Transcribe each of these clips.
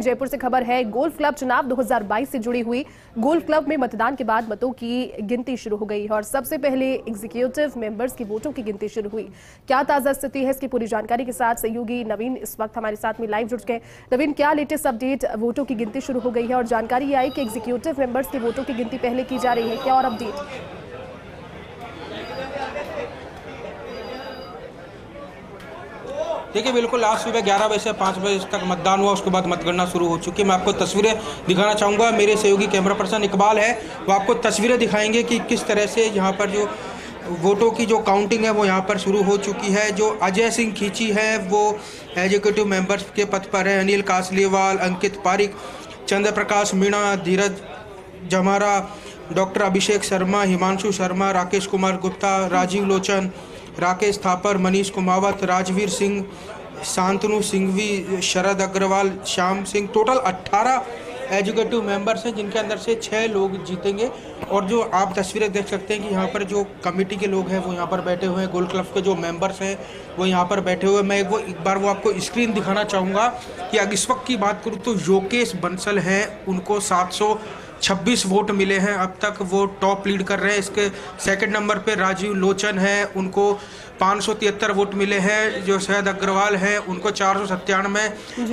जयपुर से खबर है, गोल्फ क्लब चुनाव 2022 से जुड़ी हुई। गोल्फ क्लब में मतदान के बाद मतों की गिनती शुरू हो गई है और सबसे पहले एग्जीक्यूटिव मेंबर्स की वोटों की गिनती शुरू हुई। क्या ताज़ा स्थिति है, इसकी पूरी जानकारी के साथ सहयोगी नवीन इस वक्त हमारे साथ में लाइव जुड़ गए नवीन, क्या लेटेस्ट अपडेट वोटों की गिनती शुरू हो गई है और जानकारी ये आई कि एग्जीक्यूटिव मेंबर्स की वोटों की गिनती पहले की जा रही है, क्या और अपडेट देखिए, बिल्कुल आज सुबह 11 बजे से पाँच बजे तक मतदान हुआ, उसके बाद मतगणना शुरू हो चुकी है। मैं आपको तस्वीरें दिखाना चाहूँगा। मेरे सहयोगी कैमरा पर्सन इकबाल है। वो आपको तस्वीरें दिखाएँगे कि किस तरह से यहाँ पर जो वोटों की जो काउंटिंग है, वो यहाँ पर शुरू हो चुकी है। जो अजय सिंह खींची है, वो एग्जीक्यूटिव मेंबर्स के पद पर है। Anil Kasliwal, Ankit Pareek Chandra Prakash Meena, Dheeraj Jamara, doctor Abhishek Sharma, Himanshu Sharma, Rakesh Kumar Gupta, Rajiv Lochan Rakesh Thapar, Manish Kumawat, Rajveer Singh, Shantanu Singhvi, Sharad Agarwal, Shyam Singh, total 18 executive members हैं, जिनके अंदर से छः लोग जीतेंगे। और जो आप तस्वीरें देख सकते हैं कि यहाँ पर जो कमेटी के लोग हैं, वो यहाँ पर बैठे हुए हैं। गोल्ड क्लब के जो मेंबर्स हैं, वो यहाँ पर बैठे हुए मैं वो एक बार वो आपको स्क्रीन दिखाना चाहूँगा कि अगर इस वक्त की बात करूँ तो योगेश बंसल हैं, उनको सात सौ 26 वोट मिले हैं। अब तक वो टॉप लीड कर रहे हैं। इसके सेकंड नंबर पे राजीव लोचन है। उनको पाँच सौ तिहत्तर वोट मिले हैं। जो शहद अग्रवाल हैं उनको चार सौ सत्तानवे।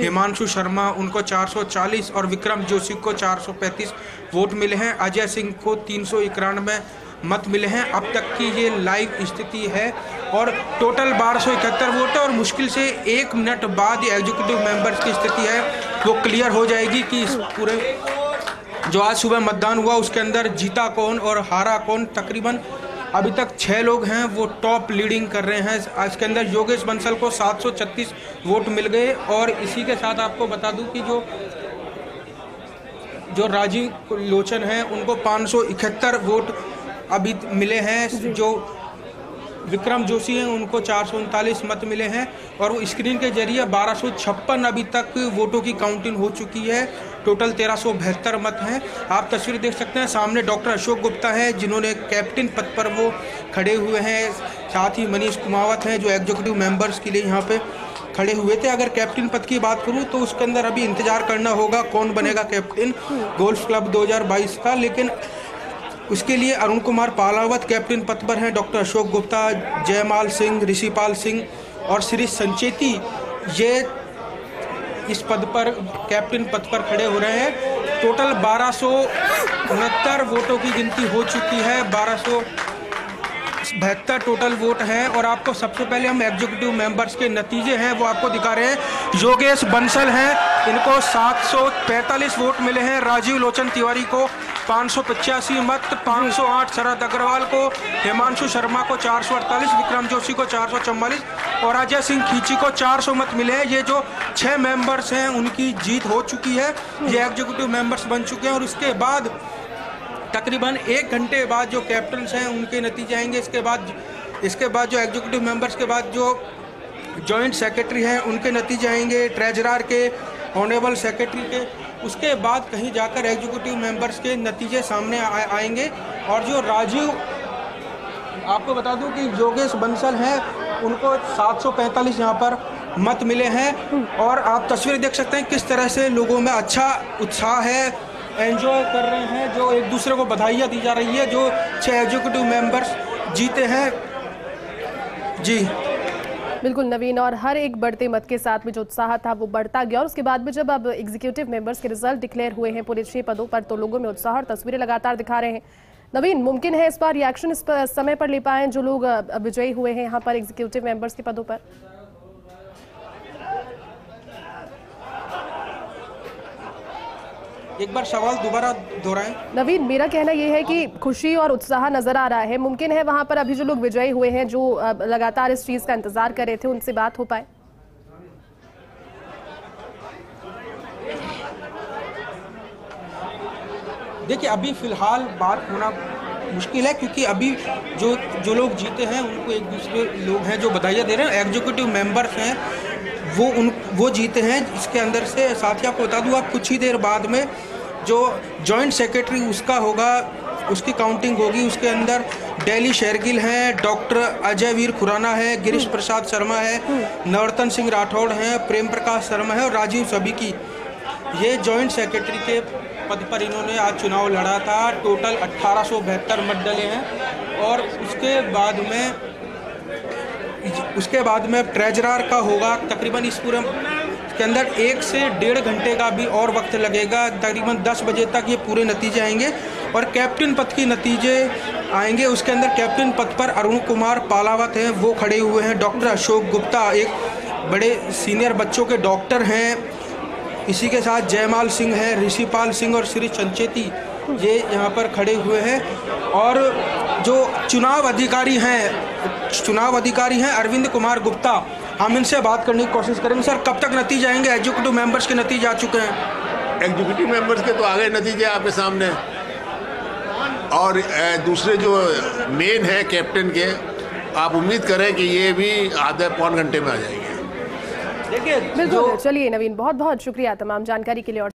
हिमांशु शर्मा उनको 440 और विक्रम जोशी को 435 वोट मिले हैं। अजय सिंह को तीन सौ इक्यानवे मत मिले हैं। अब तक की ये लाइव स्थिति है। और टोटल बारह सौ इकहत्तर वोट है। और मुश्किल से एक मिनट बाद एग्जीक्यूटिव मेंबर्स की स्थिति है वो क्लियर हो जाएगी कि इस पूरे जो आज सुबह मतदान हुआ उसके अंदर जीता कौन और हारा कौन तकरीबन अभी तक छः लोग हैं वो टॉप लीडिंग कर रहे हैं। इसके अंदर योगेश बंसल को 736 वोट मिल गए और इसी के साथ आपको बता दूँ कि जो जो राजीव लोचन हैं उनको पाँच सौ इकहत्तर वोट अभी मिले हैं जो विक्रम जोशी हैं उनको चार सौ उनतालीस मत मिले हैं और वो स्क्रीन के ज़रिए बारह अभी तक वोटों की काउंटिंग हो चुकी है। टोटल तेरह मत हैं। आप तस्वीर देख सकते हैं सामने डॉक्टर अशोक गुप्ता हैं जिन्होंने कैप्टन पद पर वो खड़े हुए हैं। साथ ही मनीष कुमावत हैं जो एग्जीक्यूटिव मेंबर्स के लिए यहाँ पे खड़े हुए थे। अगर कैप्टन पद की बात करूँ तो उसके अंदर अभी इंतज़ार करना होगा कौन बनेगा कैप्टन गोल्फ क्लब 2022 का लेकिन उसके लिए अरुण कुमार पालावत कैप्टन पद पर हैं, डॉक्टर अशोक गुप्ता, जयमाल सिंह, ऋषिपाल सिंह और श्री संचेती। ये इस पद पर, कैप्टन पद पर खड़े हो रहे हैं। टोटल बारह सौ वोटों की गिनती हो चुकी है। बारह बहत्तर टोटल वोट हैं और आपको सबसे पहले हम एग्जीक्यूटिव मेंबर्स के नतीजे हैं, वो आपको दिखा रहे हैं। योगेश बंसल हैं, इनको 745 वोट मिले हैं। राजीव लोचन तिवारी को पाँच सौ पचासी मत 508 शरद अग्रवाल को, हिमांशु शर्मा को 448 विक्रम जोशी को चार और अजय सिंह खींची को 400 मत मिले हैं। ये जो छः मेंबर्स हैं, उनकी जीत हो चुकी है। ये एग्जीक्यूटिव मेंबर्स बन चुके हैं और इसके बाद, तकरीबन एक घंटे बाद जो कैप्टन्स हैं, उनके नतीजे आएँगे। इसके बाद इसके बाद जो एग्जीक्यूटिव मेंबर्स के बाद जो जॉइंट सेक्रेटरी हैं, उनके नतीजे आएँगे। ट्रेजरार के ऑनरेबल सेक्रेटरी के उसके बाद कहीं जाकर एग्जीक्यूटिव मेंबर्स के नतीजे सामने आ, आएँगे। और जो राजीव आपको बता दूँ कि योगेश बंसल हैं उनको 745 यहाँ पर मत मिले हैं। और आप तस्वीर देख सकते हैं किस तरह से लोगों में अच्छा उत्साह है एंजॉय कर रहे हैं जो एक दूसरे को बधाइयाँ दी जा रही है जो छः एग्जीक्यूटिव मेंबर्स जीते हैं। जी। बिल्कुल नवीन और हर एक बढ़ते मत के साथ में जो उत्साह था वो बढ़ता गया। और उसके बाद में जब अब एग्जीक्यूटिव मेंबर्स के रिज़ल्ट डिक्लेयर हुए हैं पूरे छह पदों पर तो लोगों में उत्साह और तस्वीरें लगातार दिखा रहे हैं। नवीन, मुमकिन है इस बार रिएक्शन इस समय पर ले पाए जो लोग विजयी हुए हैं यहाँ पर एग्जीक्यूटिव मेंबर्स के पदों पर? एक बार सवाल दोबारा दोहराएँ। नवीन मेरा कहना यह है कि खुशी और उत्साह नज़र आ रहा है। मुमकिन है वहाँ पर अभी जो लोग विजयी हुए हैं जो लगातार इस चीज़ का इंतज़ार कर रहे थे उनसे बात हो पाए। देखिए अभी फ़िलहाल बात होना मुश्किल है क्योंकि अभी जो जो लोग जीते हैं उनको एक दूसरे लोग हैं जो बधाइयाँ दे रहे हैं। एग्जीक्यूटिव मेंबर्स हैं वो उन वो जीते हैं इसके अंदर से साथ ही आपको बता दूँ आप कुछ ही देर बाद में जो जॉइंट सेक्रेटरी उसका होगा उसकी काउंटिंग होगी उसके अंदर डेली शेरगिल हैं डॉक्टर अजय वीर खुराना है गिरीश। प्रसाद शर्मा है। नवरतन सिंह राठौड़ हैं प्रेम प्रकाश शर्मा है और राजीव सभी की ये जॉइंट सेक्रेटरी के पद पर इन्होंने आज चुनाव लड़ा था टोटल अट्ठारह सौ मत डले हैं और उसके बाद में उसके बाद में ट्रेजरार का होगा तकरीबन इस पूरे के अंदर एक से डेढ़ घंटे का भी और वक्त लगेगा, तकरीबन दस बजे तक ये पूरे नतीजे आएँगे और कैप्टन पद के नतीजे आएँगे। उसके अंदर कैप्टन पद पर अरुण कुमार पालावत हैं, वो खड़े हुए हैं। डॉक्टर अशोक गुप्ता एक बड़े सीनियर बच्चों के डॉक्टर हैं। इसी के साथ जयमाल सिंह हैं, ऋषिपाल सिंह और श्री चंचेती ये यहाँ पर खड़े हुए हैं। और जो चुनाव अधिकारी हैं चुनाव अधिकारी हैं अरविंद कुमार गुप्ता हम इनसे बात करने की कोशिश करेंगे। सर कब तक नतीजे आएँगे? एग्जीक्यूटिव मेंबर्स के नतीजे आ चुके हैं। एग्जीक्यूटिव मेंबर्स के तो आगे नतीजे आपके सामने। और दूसरे जो मेन है कैप्टन के आप उम्मीद करें कि ये भी आधे पौन घंटे में आ जाएँगे। देखिए बिल्कुल चलिए नवीन बहुत बहुत शुक्रिया तमाम जानकारी के लिए और